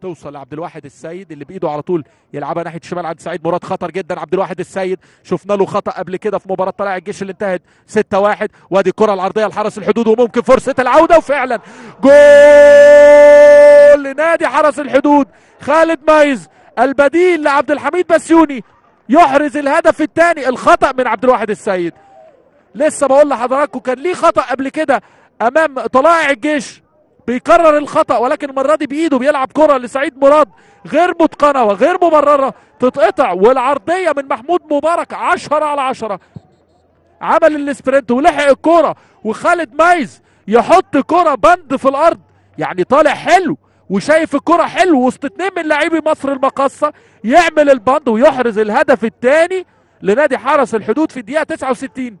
توصل لعبد الواحد السيد اللي بإيده على طول يلعبها ناحية الشمال عند سعيد مراد خطر جدا عبد الواحد السيد. شفنا له خطأ قبل كده في مباراة طلائع الجيش اللي انتهت 6 1 وادي الكرة العرضيه لحرس الحدود وممكن فرصة العودة وفعلا جول لنادي حرس الحدود. خالد مايز البديل لعبد الحميد بسيوني يحرز الهدف الثاني. الخطأ من عبد الواحد السيد. لسه بقول لحضراتكم كان ليه خطأ قبل كده أمام طلائع الجيش. بيكرر الخطأ ولكن المرة دي بإيده بيلعب كرة لسعيد مراد غير متقنة وغير مبررة تتقطع والعرضية من محمود مبارك 10 على 10 عمل ال sprint ولحق الكره وخالد مايز يحط كره bend في الأرض يعني طالع حلو وشايف الكره حلو وسط اتنين من لاعبي مصر المقاصة يعمل ال bend ويحرز الهدف الثاني لنادي حرس الحدود في الدقيقة 69